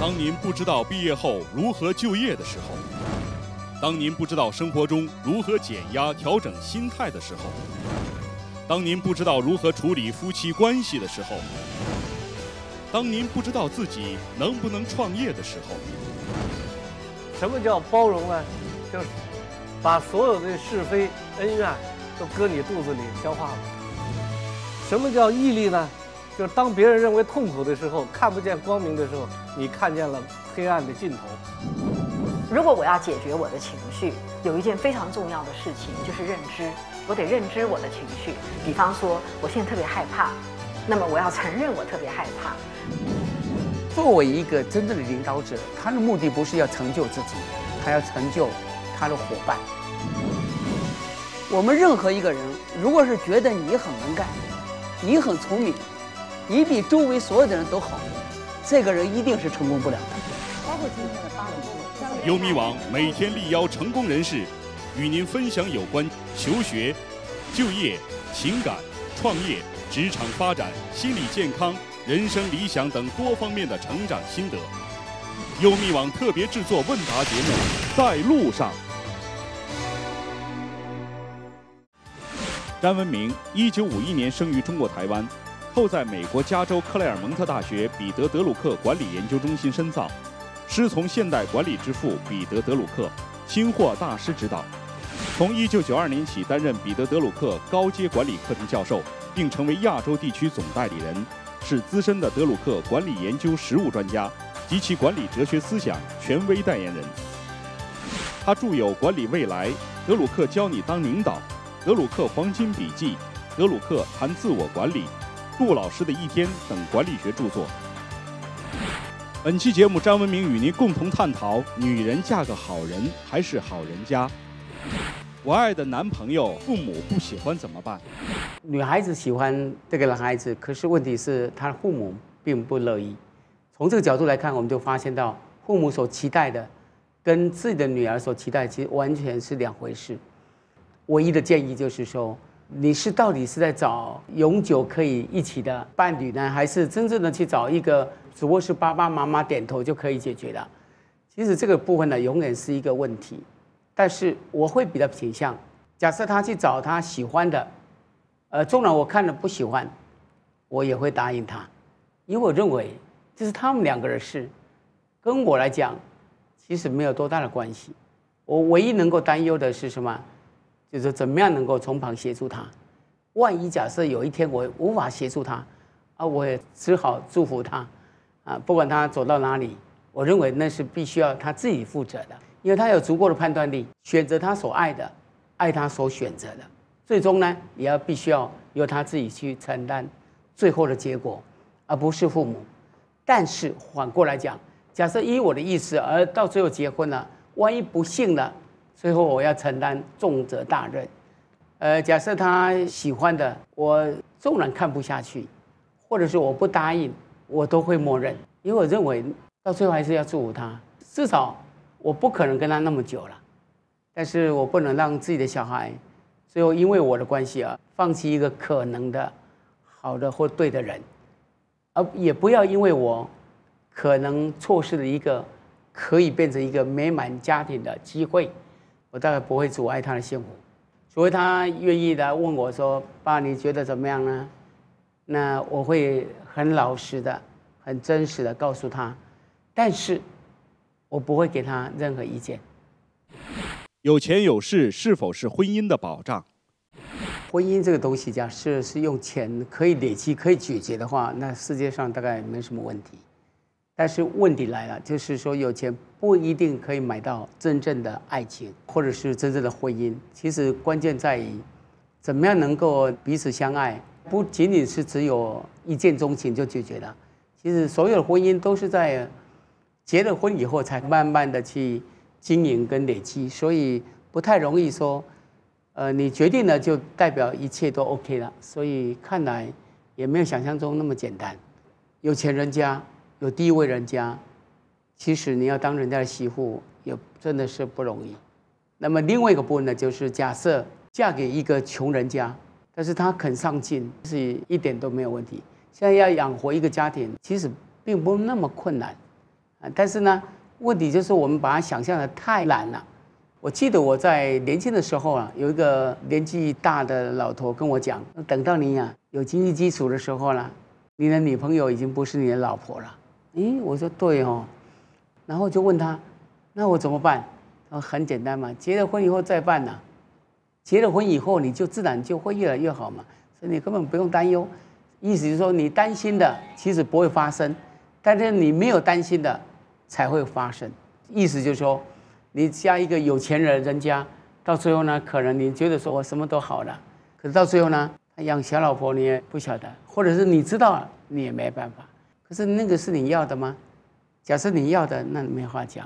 当您不知道毕业后如何就业的时候，当您不知道生活中如何减压、调整心态的时候，当您不知道如何处理夫妻关系的时候，当您不知道自己能不能创业的时候，什么叫包容呢？就是把所有的是非恩怨都搁你肚子里消化了。什么叫毅力呢？就是当别人认为痛苦的时候，看不见光明的时候，你看见了黑暗的尽头。如果我要解决我的情绪，有一件非常重要的事情就是认知，我得认知我的情绪。比方说，我现在特别害怕，那么我要承认我特别害怕。作为一个真正的领导者，他的目的不是要成就自己，他要成就他的伙伴。我们任何一个人，如果是觉得你很能干，你很聪明，你比周围所有的人都好，这个人一定是成功不了的。包括今天的八零优米网每天力邀成功人士，与您分享有关求学、就业、情感、创业、职场发展、心理健康。人生理想等多方面的成长心得，优米网特别制作问答节目《在路上》。詹文明，一九五一年生于中国台湾，后在美国加州克莱尔蒙特大学彼得德鲁克管理研究中心深造，师从现代管理之父彼得德鲁克，新获大师指导。从一九九二年起担任彼得德鲁克高阶管理课程教授，并成为亚洲地区总代理人。是资深的德鲁克管理研究实务专家及其管理哲学思想权威代言人。他著有《管理未来》《德鲁克教你当领导》《德鲁克黄金笔记》《德鲁克谈自我管理》《杜老师的一天》等管理学著作。本期节目，张文明与您共同探讨：女人嫁个好人还是好人家？我爱的男朋友父母不喜欢怎么办？女孩子喜欢这个男孩子，可是问题是他父母并不乐意。从这个角度来看，我们就发现到父母所期待的，跟自己的女儿所期待其实完全是两回事。唯一的建议就是说，你是到底是在找永久可以一起的伴侣呢，还是真正的去找一个只不过是爸爸妈妈点头就可以解决的？其实这个部分呢，永远是一个问题。但是我会比较倾向，假设他去找他喜欢的，呃，纵然我看了不喜欢，我也会答应他，因为我认为这是他们两个人事，跟我来讲，其实没有多大的关系。我唯一能够担忧的是什么？就是怎么样能够从旁协助他。万一假设有一天我无法协助他，啊，我也只好祝福他，啊，不管他走到哪里，我认为那是必须要他自己负责的。因为他有足够的判断力，选择他所爱的，爱他所选择的，最终呢，也要必须要由他自己去承担最后的结果，而不是父母。但是反过来讲，假设依我的意思，而到最后结婚了，万一不幸了，最后我要承担重责大任。呃，假设他喜欢的，我纵然看不下去，或者是我不答应，我都会默认，因为我认为到最后还是要祝福他，至少。我不可能跟他那么久了，但是我不能让自己的小孩最后因为我的关系而放弃一个可能的好的或对的人，而也不要因为我可能错失了一个可以变成一个美满家庭的机会，我大概不会阻碍他的幸福，除非他愿意来问我说：“爸，你觉得怎么样呢？”那我会很老实的、很真实的告诉他，但是。我不会给他任何意见。有钱有势是否是婚姻的保障？婚姻这个东西，假设是用钱可以累积、可以解决的话，那世界上大概没什么问题。但是问题来了，就是说有钱不一定可以买到真正的爱情，或者是真正的婚姻。其实关键在于，怎么样能够彼此相爱，不仅仅是只有一见钟情就解决了。其实所有的婚姻都是在。结了婚以后，才慢慢的去经营跟累积，所以不太容易说，呃，你决定了就代表一切都 OK 了。所以看来也没有想象中那么简单。有钱人家，有地位人家，其实你要当人家的媳妇，也真的是不容易。那么另外一个部分呢，就是假设嫁给一个穷人家，但是他肯上进，是一点都没有问题。现在要养活一个家庭，其实并不那么困难。啊，但是呢，问题就是我们把它想象的太难了。我记得我在年轻的时候啊，有一个年纪大的老头跟我讲，等到你呀有经济基础的时候呢，你的女朋友已经不是你的老婆了。咦，我说对哦，然后就问他，那我怎么办？他说很简单嘛，结了婚以后再办呐。结了婚以后，你就自然就会越来越好嘛，所以你根本不用担忧。意思就是说，你担心的其实不会发生，但是你没有担心的才会发生。意思就是说。你嫁一个有钱人人家，到最后呢，可能你觉得说我什么都好了，可是到最后呢，养小老婆你也不晓得，或者是你知道了你也没办法。可是那个是你要的吗？假设你要的，那没话讲。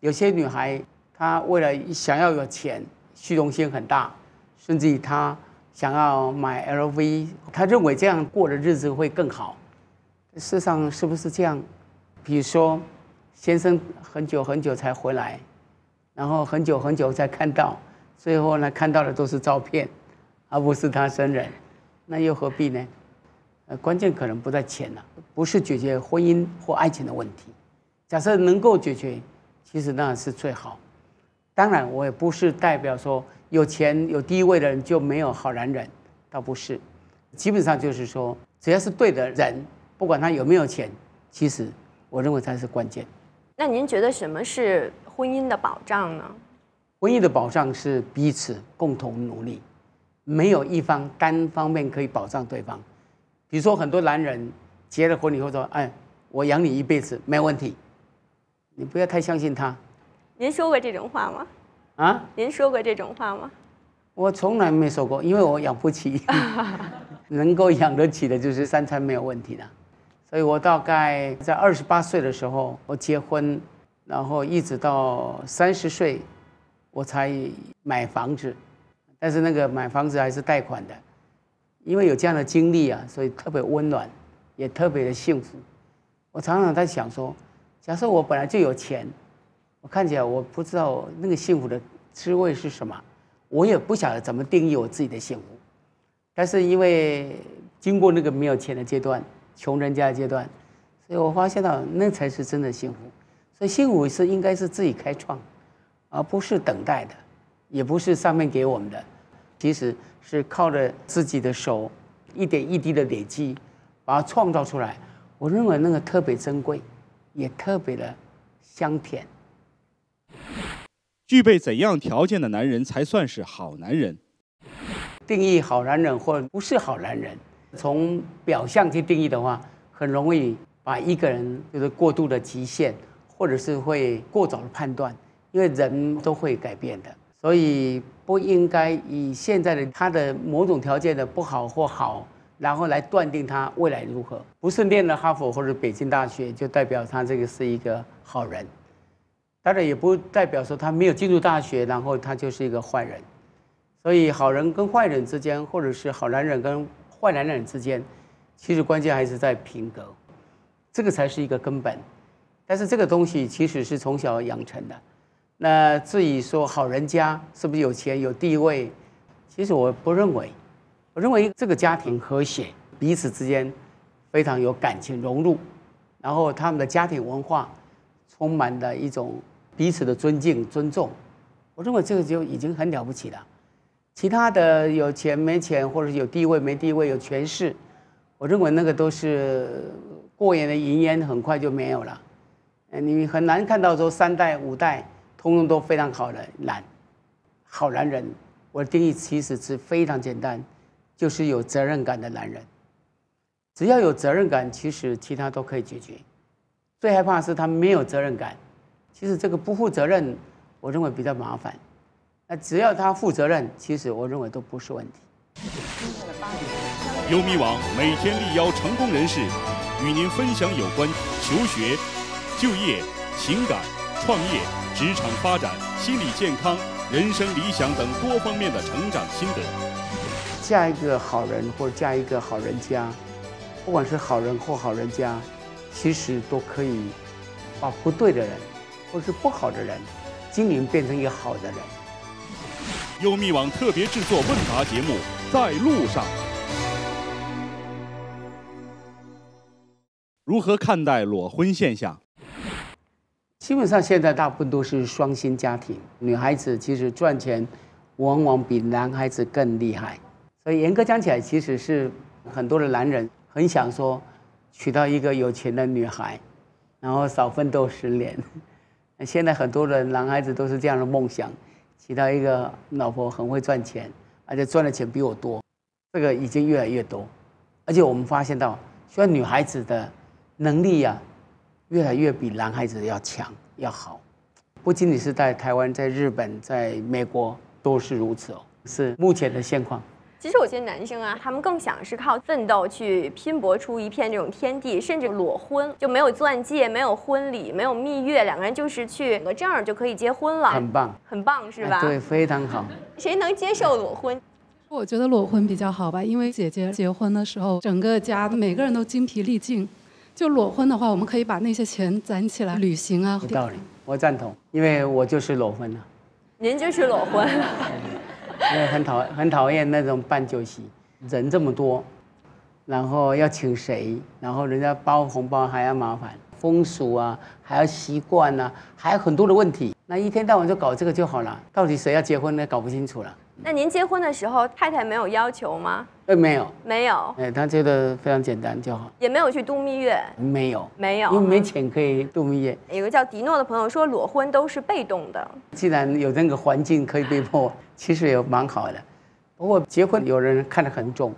有些女孩她为了想要有钱，虚荣心很大，甚至于她想要买 LV，她认为这样过的日子会更好。事实上是不是这样？比如说，先生很久很久才回来。然后很久很久才看到，最后呢看到的都是照片，而不是他生人，那又何必呢？呃，关键可能不在钱了，不是解决婚姻或爱情的问题。假设能够解决，其实那是最好。当然，我也不是代表说有钱有地位的人就没有好男人，倒不是。基本上就是说，只要是对的人，不管他有没有钱，其实我认为才是关键。那您觉得什么是？婚姻的保障呢？婚姻的保障是彼此共同努力，没有一方单方面可以保障对方。比如说，很多男人结了婚以后说：“哎，我养你一辈子没问题。”你不要太相信他。您说过这种话吗？啊？您说过这种话吗？我从来没说过，因为我养不起。能够养得起的，就是三餐没有问题的。所以我大概在二十八岁的时候，我结婚。然后一直到三十岁，我才买房子，但是那个买房子还是贷款的，因为有这样的经历啊，所以特别温暖，也特别的幸福。我常常在想说，假设我本来就有钱，我看起来我不知道那个幸福的滋味是什么，我也不晓得怎么定义我自己的幸福。但是因为经过那个没有钱的阶段，穷人家的阶段，所以我发现到那才是真的幸福。所以幸福是应该是自己开创，而不是等待的，也不是上面给我们的，其实是靠着自己的手，一点一滴的累积，把它创造出来。我认为那个特别珍贵，也特别的香甜。具备怎样条件的男人才算是好男人？定义好男人或不是好男人，从表象去定义的话，很容易把一个人就是过度的极限。或者是会过早的判断，因为人都会改变的，所以不应该以现在的他的某种条件的不好或好，然后来断定他未来如何。不是念了哈佛或者北京大学，就代表他这个是一个好人。当然也不代表说他没有进入大学，然后他就是一个坏人。所以好人跟坏人之间，或者是好男人跟坏男人之间，其实关键还是在品格，这个才是一个根本。但是这个东西其实是从小养成的。那至于说好人家是不是有钱有地位，其实我不认为。我认为这个家庭和谐，彼此之间非常有感情融入，然后他们的家庭文化充满了一种彼此的尊敬尊重。我认为这个就已经很了不起了。其他的有钱没钱，或者有地位没地位，有权势，我认为那个都是过眼的云烟，很快就没有了。你很难看到说三代五代通通都非常好的男，好男人。我的定义其实是非常简单，就是有责任感的男人。只要有责任感，其实其他都可以解决。最害怕是他没有责任感。其实这个不负责任，我认为比较麻烦。那只要他负责任，其实我认为都不是问题。优米网每天力邀成功人士，与您分享有关求学。就业、情感、创业、职场发展、心理健康、人生理想等多方面的成长心得。嫁一个好人或者嫁一个好人家，不管是好人或好人家，其实都可以把不对的人或是不好的人经营变成一个好的人。优密网特别制作问答节目《在路上》，如何看待裸婚现象？基本上现在大部分都是双薪家庭，女孩子其实赚钱往往比男孩子更厉害，所以严格讲起来，其实是很多的男人很想说娶到一个有钱的女孩，然后少奋斗十年。现在很多的男孩子都是这样的梦想，娶到一个老婆很会赚钱，而且赚的钱比我多，这个已经越来越多，而且我们发现到，虽然女孩子的能力呀。越来越比男孩子要强要好，不仅仅是在台湾，在日本，在美国都是如此哦，是目前的现况。其实我觉得男生啊，他们更想是靠奋斗去拼搏出一片这种天地，甚至裸婚就没有钻戒，没有婚礼，没有蜜月，两个人就是去领个证就可以结婚了，很棒，很棒，是吧？对，非常好。谁能接受裸婚？我觉得裸婚比较好吧，因为姐姐结婚的时候，整个家每个人都精疲力尽。就裸婚的话，我们可以把那些钱攒起来旅行啊。有道理，我赞同，因为我就是裸婚了。您就是裸婚。因为很讨很讨厌那种办酒席，人这么多，然后要请谁，然后人家包红包还要麻烦，风俗啊，还要习惯啊，还有很多的问题。那一天到晚就搞这个就好了，到底谁要结婚呢？搞不清楚了。那您结婚的时候，太太没有要求吗？呃，没有，没有。哎，她觉得非常简单就好。也没有去度蜜月。没有，没有，因为没钱可以度蜜月。有个叫迪诺的朋友说，裸婚都是被动的。既然有那个环境可以被迫，其实也蛮好的。不过结婚有人看得很重，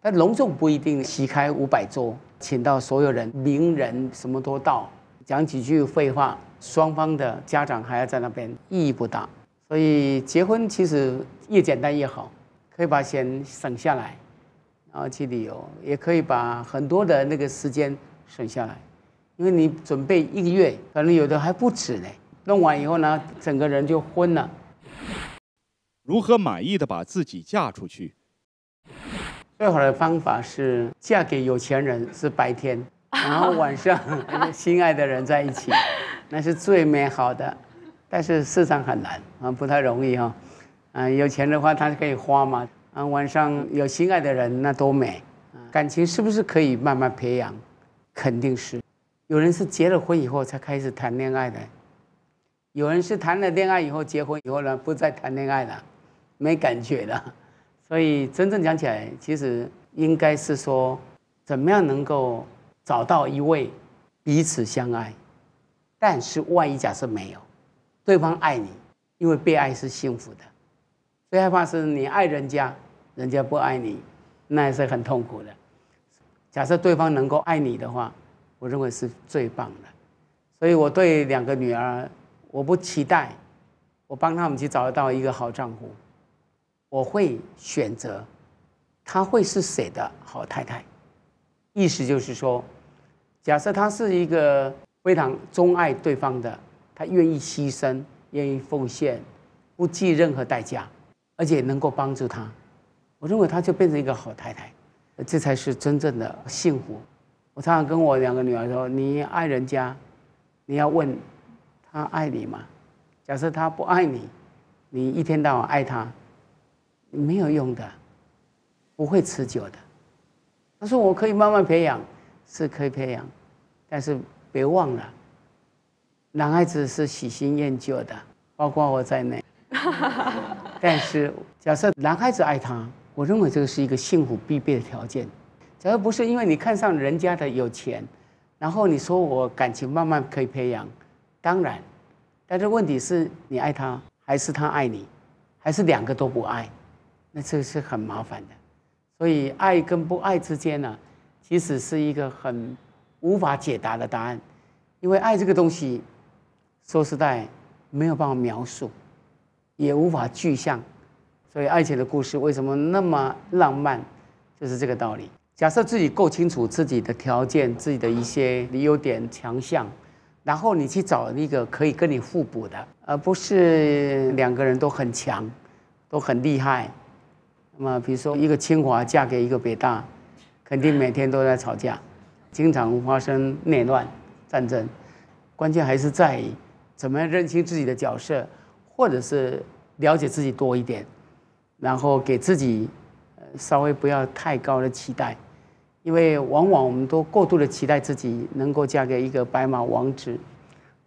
但隆重不一定席开五百桌，请到所有人、名人什么都到，讲几句废话，双方的家长还要在那边，意义不大。所以结婚其实越简单越好，可以把钱省下来，然后去旅游，也可以把很多的那个时间省下来，因为你准备一个月，可能有的还不止呢。弄完以后呢，整个人就昏了。如何满意的把自己嫁出去？最好的方法是嫁给有钱人，是白天，然后晚上 跟心爱的人在一起，那是最美好的。但是市场很难啊，不太容易哈。啊，有钱的话他可以花嘛。啊，晚上有心爱的人那多美。感情是不是可以慢慢培养？肯定是。有人是结了婚以后才开始谈恋爱的，有人是谈了恋爱以后结婚以后呢不再谈恋爱了，没感觉了。所以真正讲起来，其实应该是说，怎么样能够找到一位彼此相爱，但是万一假设没有。对方爱你，因为被爱是幸福的。最害怕是你爱人家，人家不爱你，那也是很痛苦的。假设对方能够爱你的话，我认为是最棒的。所以我对两个女儿，我不期待我帮他们去找得到一个好丈夫，我会选择她会是谁的好太太。意思就是说，假设她是一个非常钟爱对方的。他愿意牺牲，愿意奉献，不计任何代价，而且能够帮助他，我认为他就变成一个好太太，这才是真正的幸福。我常常跟我两个女儿说：“你爱人家，你要问他爱你吗？假设他不爱你，你一天到晚爱他，没有用的，不会持久的。”他说：“我可以慢慢培养，是可以培养，但是别忘了。”男孩子是喜新厌旧的，包括我在内。但是，假设男孩子爱她，我认为这个是一个幸福必备的条件。假如不是因为你看上人家的有钱，然后你说我感情慢慢可以培养，当然，但是问题是你爱他，还是他爱你，还是两个都不爱？那这个是很麻烦的。所以，爱跟不爱之间呢，其实是一个很无法解答的答案，因为爱这个东西。说实在，没有办法描述，也无法具象，所以爱情的故事为什么那么浪漫，就是这个道理。假设自己够清楚自己的条件、自己的一些优点强项，然后你去找一个可以跟你互补的，而不是两个人都很强，都很厉害。那么，比如说一个清华嫁给一个北大，肯定每天都在吵架，经常发生内乱、战争。关键还是在。怎么样认清自己的角色，或者是了解自己多一点，然后给自己稍微不要太高的期待，因为往往我们都过度的期待自己能够嫁给一个白马王子，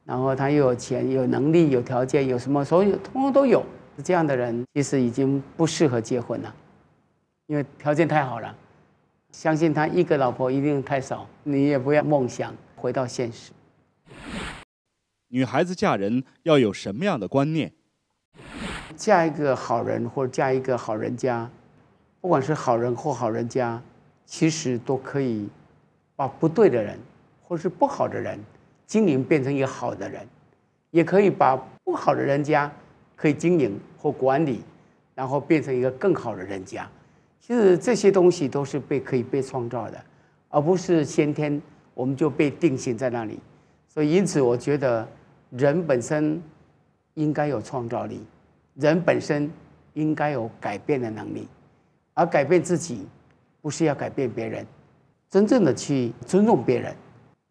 然后他又有钱、有能力、有条件、有什么所有通通都有，这样的人其实已经不适合结婚了，因为条件太好了。相信他一个老婆一定太少，你也不要梦想回到现实。女孩子嫁人要有什么样的观念？嫁一个好人或者嫁一个好人家，不管是好人或好人家，其实都可以把不对的人或是不好的人经营变成一个好的人，也可以把不好的人家可以经营或管理，然后变成一个更好的人家。其实这些东西都是被可以被创造的，而不是先天我们就被定型在那里。所以因此，我觉得人本身应该有创造力，人本身应该有改变的能力，而改变自己不是要改变别人，真正的去尊重别人，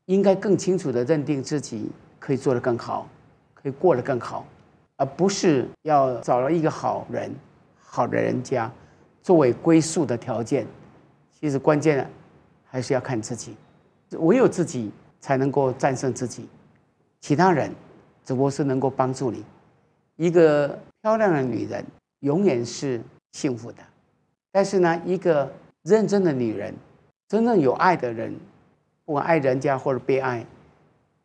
应该更清楚的认定自己可以做得更好，可以过得更好，而不是要找了一个好人、好的人家。作为归宿的条件，其实关键还是要看自己，唯有自己才能够战胜自己，其他人只不过是能够帮助你。一个漂亮的女人永远是幸福的，但是呢，一个认真的女人，真正有爱的人，不管爱人家或者被爱，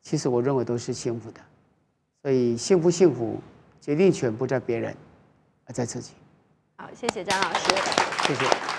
其实我认为都是幸福的。所以，幸不幸福，决定权不在别人，而在自己。好，谢谢张老师。谢谢。